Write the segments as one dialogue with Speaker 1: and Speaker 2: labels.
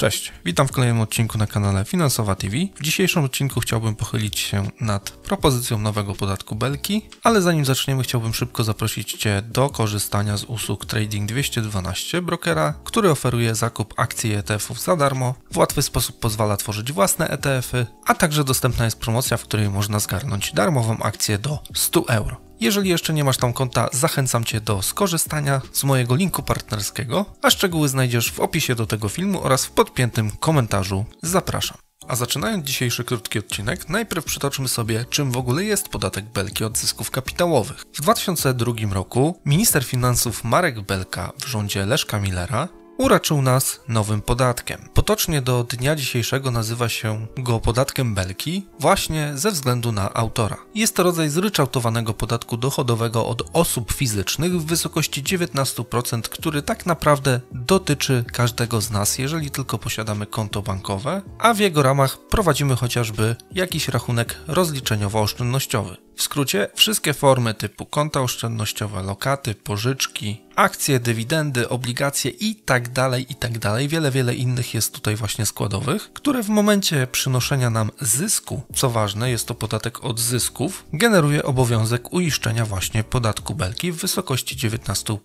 Speaker 1: Cześć, witam w kolejnym odcinku na kanale Finansowa TV. W dzisiejszym odcinku chciałbym pochylić się nad propozycją nowego podatku Belki, ale zanim zaczniemy chciałbym szybko zaprosić Cię do korzystania z usług Trading 212 brokera, który oferuje zakup akcji ETF-ów za darmo, w łatwy sposób pozwala tworzyć własne ETF-y, a także dostępna jest promocja, w której można zgarnąć darmową akcję do 100 euro. Jeżeli jeszcze nie masz tam konta, zachęcam Cię do skorzystania z mojego linku partnerskiego, a szczegóły znajdziesz w opisie do tego filmu oraz w podpiętym komentarzu. Zapraszam. A zaczynając dzisiejszy krótki odcinek, najpierw przytoczmy sobie, czym w ogóle jest podatek Belki od zysków kapitałowych. W 2002 roku minister finansów Marek Belka w rządzie Leszka Millera uraczył nas nowym podatkiem. Potocznie do dnia dzisiejszego nazywa się go podatkiem Belki, właśnie ze względu na autora. Jest to rodzaj zryczałtowanego podatku dochodowego od osób fizycznych w wysokości 19%, który tak naprawdę dotyczy każdego z nas, jeżeli tylko posiadamy konto bankowe, a w jego ramach prowadzimy chociażby jakiś rachunek rozliczeniowo-oszczędnościowy. W skrócie, wszystkie formy typu konta oszczędnościowe, lokaty, pożyczki, akcje, dywidendy, obligacje i tak dalej, i tak. Wiele, wiele innych jest tutaj właśnie składowych, które w momencie przynoszenia nam zysku, co ważne, jest to podatek od zysków, generuje obowiązek uiszczenia właśnie podatku belki w wysokości 19%.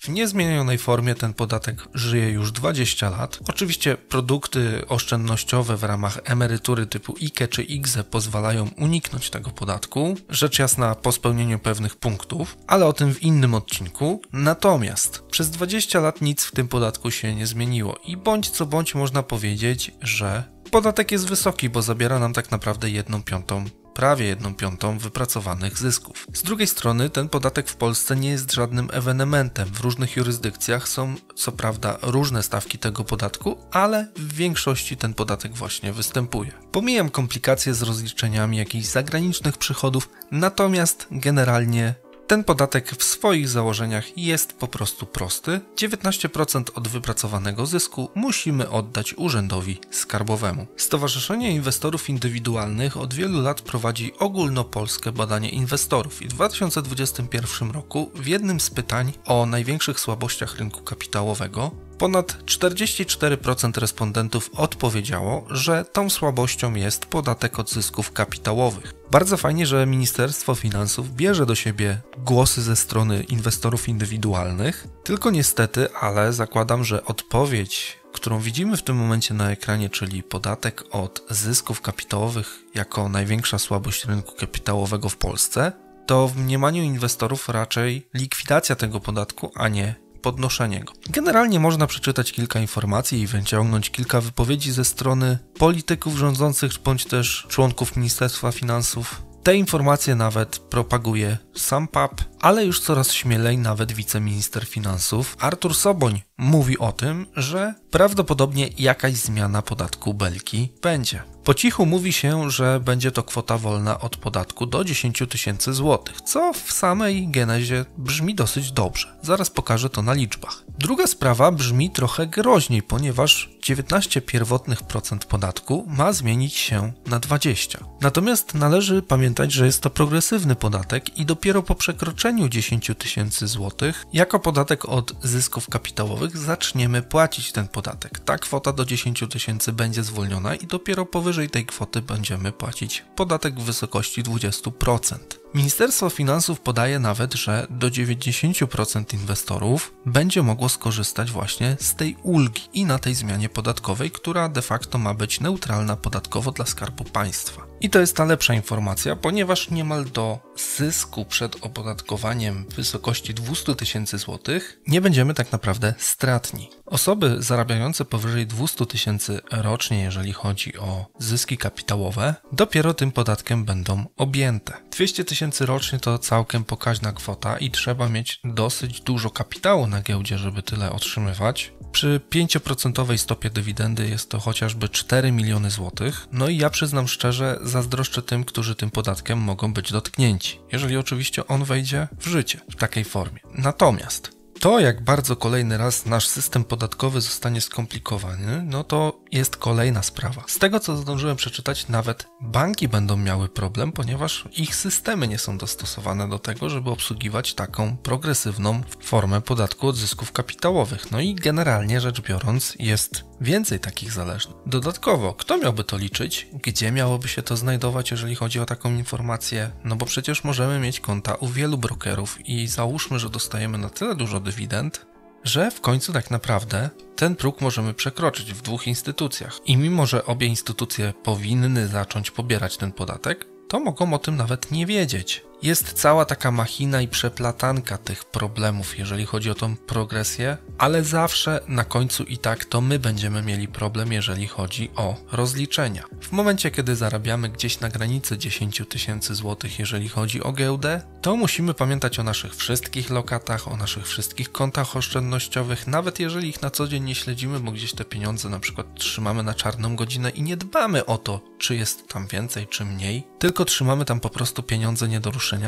Speaker 1: W niezmienionej formie ten podatek żyje już 20 lat. Oczywiście produkty oszczędnościowe w ramach emerytury typu IKE czy IGZE pozwalają uniknąć tego podatku, rzecz jasna po spełnieniu pewnych punktów, ale o tym w innym odcinku. Natomiast przez 20 lat nic w tym podatku się nie zmieniło i bądź co bądź można powiedzieć, że podatek jest wysoki, bo zabiera nam tak naprawdę jedną piątą prawie jedną piątą wypracowanych zysków. Z drugiej strony ten podatek w Polsce nie jest żadnym ewenementem. W różnych jurysdykcjach są co prawda różne stawki tego podatku, ale w większości ten podatek właśnie występuje. Pomijam komplikacje z rozliczeniami jakichś zagranicznych przychodów, natomiast generalnie ten podatek w swoich założeniach jest po prostu prosty. 19% od wypracowanego zysku musimy oddać urzędowi skarbowemu. Stowarzyszenie Inwestorów Indywidualnych od wielu lat prowadzi ogólnopolskie badanie inwestorów i w 2021 roku w jednym z pytań o największych słabościach rynku kapitałowego Ponad 44% respondentów odpowiedziało, że tą słabością jest podatek od zysków kapitałowych. Bardzo fajnie, że Ministerstwo Finansów bierze do siebie głosy ze strony inwestorów indywidualnych, tylko niestety, ale zakładam, że odpowiedź, którą widzimy w tym momencie na ekranie, czyli podatek od zysków kapitałowych jako największa słabość rynku kapitałowego w Polsce, to w mniemaniu inwestorów raczej likwidacja tego podatku, a nie podnoszenie go. Generalnie można przeczytać kilka informacji i wyciągnąć kilka wypowiedzi ze strony polityków rządzących bądź też członków Ministerstwa Finansów. Te informacje nawet propaguje sam PAP, ale już coraz śmielej nawet wiceminister finansów Artur Soboń mówi o tym, że prawdopodobnie jakaś zmiana podatku belki będzie. Po cichu mówi się, że będzie to kwota wolna od podatku do 10 tysięcy złotych, co w samej genezie brzmi dosyć dobrze. Zaraz pokażę to na liczbach. Druga sprawa brzmi trochę groźniej, ponieważ 19 pierwotnych procent podatku ma zmienić się na 20. Natomiast należy pamiętać, że jest to progresywny podatek i dopiero po przekroczeniu 10 tysięcy złotych jako podatek od zysków kapitałowych zaczniemy płacić ten podatek. Ta kwota do 10 tysięcy będzie zwolniona i dopiero powyżej tej kwoty będziemy płacić podatek w wysokości 20%. Ministerstwo Finansów podaje nawet, że do 90% inwestorów będzie mogło skorzystać właśnie z tej ulgi i na tej zmianie podatkowej, która de facto ma być neutralna podatkowo dla Skarbu Państwa. I to jest ta lepsza informacja, ponieważ niemal do zysku przed opodatkowaniem w wysokości 200 tysięcy złotych nie będziemy tak naprawdę stratni. Osoby zarabiające powyżej 200 tysięcy rocznie, jeżeli chodzi o zyski kapitałowe, dopiero tym podatkiem będą objęte. 200 tysięcy rocznie to całkiem pokaźna kwota i trzeba mieć dosyć dużo kapitału na giełdzie, żeby tyle otrzymywać. Przy 5% stopie dywidendy jest to chociażby 4 miliony złotych. No i ja przyznam szczerze, zazdroszczę tym, którzy tym podatkiem mogą być dotknięci, jeżeli oczywiście on wejdzie w życie w takiej formie. Natomiast To, jak bardzo kolejny raz nasz system podatkowy zostanie skomplikowany, no to jest kolejna sprawa. Z tego, co zdążyłem przeczytać, nawet banki będą miały problem, ponieważ ich systemy nie są dostosowane do tego, żeby obsługiwać taką progresywną formę podatku od zysków kapitałowych. No i generalnie rzecz biorąc, jest więcej takich zależnych. Dodatkowo, kto miałby to liczyć? Gdzie miałoby się to znajdować, jeżeli chodzi o taką informację? No bo przecież możemy mieć konta u wielu brokerów i załóżmy, że dostajemy na tyle dużo dywidend, że w końcu tak naprawdę ten próg możemy przekroczyć w dwóch instytucjach. I mimo, że obie instytucje powinny zacząć pobierać ten podatek, to mogą o tym nawet nie wiedzieć. Jest cała taka machina i przeplatanka tych problemów, jeżeli chodzi o tą progresję, ale zawsze na końcu i tak to my będziemy mieli problem, jeżeli chodzi o rozliczenia. W momencie, kiedy zarabiamy gdzieś na granicy 10 tysięcy złotych, jeżeli chodzi o giełdę, to musimy pamiętać o naszych wszystkich lokatach, o naszych wszystkich kontach oszczędnościowych, nawet jeżeli ich na co dzień nie śledzimy, bo gdzieś te pieniądze na przykład trzymamy na czarną godzinę i nie dbamy o to, czy jest tam więcej, czy mniej, tylko trzymamy tam po prostu pieniądze nie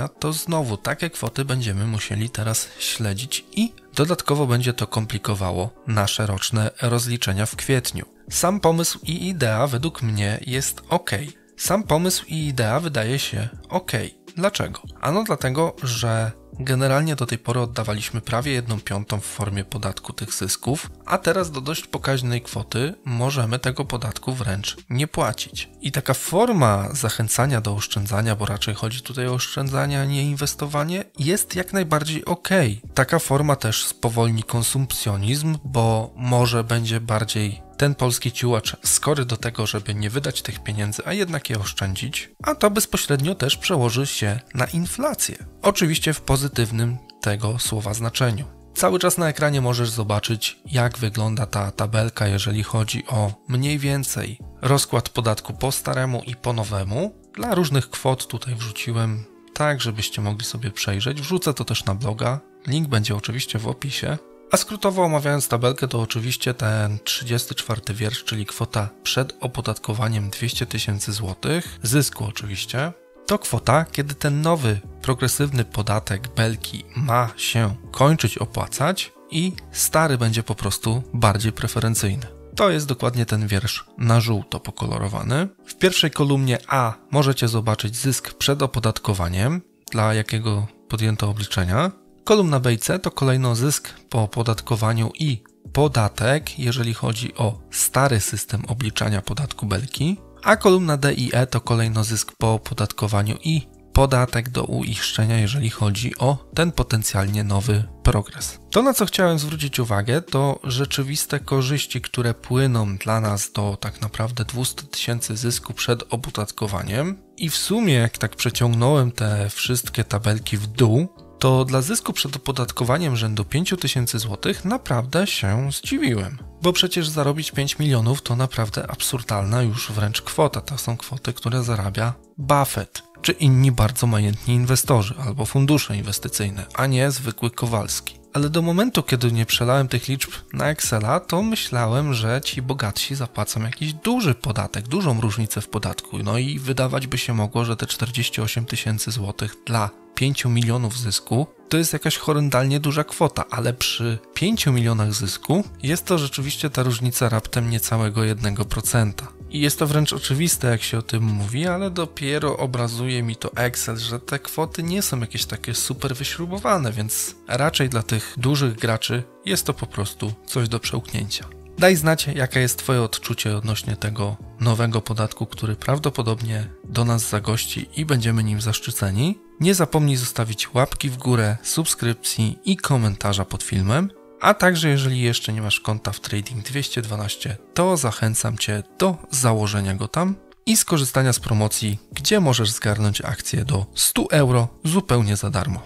Speaker 1: to znowu takie kwoty będziemy musieli teraz śledzić i dodatkowo będzie to komplikowało nasze roczne rozliczenia w kwietniu. Sam pomysł i idea według mnie jest ok. Sam pomysł i idea wydaje się ok. Dlaczego? Ano dlatego, że Generalnie do tej pory oddawaliśmy prawie 1 piątą w formie podatku tych zysków, a teraz do dość pokaźnej kwoty możemy tego podatku wręcz nie płacić. I taka forma zachęcania do oszczędzania, bo raczej chodzi tutaj o oszczędzanie, a nie inwestowanie, jest jak najbardziej ok. Taka forma też spowolni konsumpcjonizm, bo może będzie bardziej ten polski ciułacz skory do tego, żeby nie wydać tych pieniędzy, a jednak je oszczędzić, a to bezpośrednio też przełoży się na inflację. Oczywiście w pozytywnym tego słowa znaczeniu. Cały czas na ekranie możesz zobaczyć, jak wygląda ta tabelka, jeżeli chodzi o mniej więcej rozkład podatku po staremu i po nowemu. Dla różnych kwot tutaj wrzuciłem, tak żebyście mogli sobie przejrzeć. Wrzucę to też na bloga. Link będzie oczywiście w opisie. A skrótowo omawiając tabelkę, to oczywiście ten 34 wiersz, czyli kwota przed opodatkowaniem 200 tysięcy złotych, zysku oczywiście, to kwota, kiedy ten nowy progresywny podatek belki ma się kończyć opłacać i stary będzie po prostu bardziej preferencyjny. To jest dokładnie ten wiersz na żółto pokolorowany. W pierwszej kolumnie A możecie zobaczyć zysk przed opodatkowaniem, dla jakiego podjęto obliczenia. Kolumna B i C to kolejno zysk po opodatkowaniu i podatek, jeżeli chodzi o stary system obliczania podatku belki, a kolumna D i E to kolejno zysk po opodatkowaniu i podatek do uiszczenia, jeżeli chodzi o ten potencjalnie nowy progres. To, na co chciałem zwrócić uwagę, to rzeczywiste korzyści, które płyną dla nas do tak naprawdę 200 tysięcy zysku przed opodatkowaniem. I w sumie, jak tak przeciągnąłem te wszystkie tabelki w dół, to dla zysku przed opodatkowaniem rzędu 5000 zł naprawdę się zdziwiłem. Bo przecież zarobić 5 milionów to naprawdę absurdalna już wręcz kwota. To są kwoty, które zarabia Buffett czy inni bardzo majętni inwestorzy albo fundusze inwestycyjne, a nie zwykły Kowalski. Ale do momentu, kiedy nie przelałem tych liczb na Excela, to myślałem, że ci bogatsi zapłacą jakiś duży podatek, dużą różnicę w podatku. No i wydawać by się mogło, że te 48 tysięcy złotych dla 5 milionów zysku to jest jakaś horrendalnie duża kwota, ale przy 5 milionach zysku jest to rzeczywiście ta różnica raptem niecałego 1%. I jest to wręcz oczywiste, jak się o tym mówi, ale dopiero obrazuje mi to Excel, że te kwoty nie są jakieś takie super wyśrubowane, więc raczej dla tych dużych graczy jest to po prostu coś do przełknięcia. Daj znać, jaka jest Twoje odczucie odnośnie tego nowego podatku, który prawdopodobnie do nas zagości i będziemy nim zaszczyceni. Nie zapomnij zostawić łapki w górę, subskrypcji i komentarza pod filmem. A także jeżeli jeszcze nie masz konta w Trading 212, to zachęcam Cię do założenia go tam i skorzystania z promocji, gdzie możesz zgarnąć akcję do 100 euro zupełnie za darmo.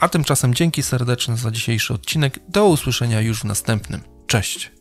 Speaker 1: A tymczasem dzięki serdeczne za dzisiejszy odcinek. Do usłyszenia już w następnym. Cześć!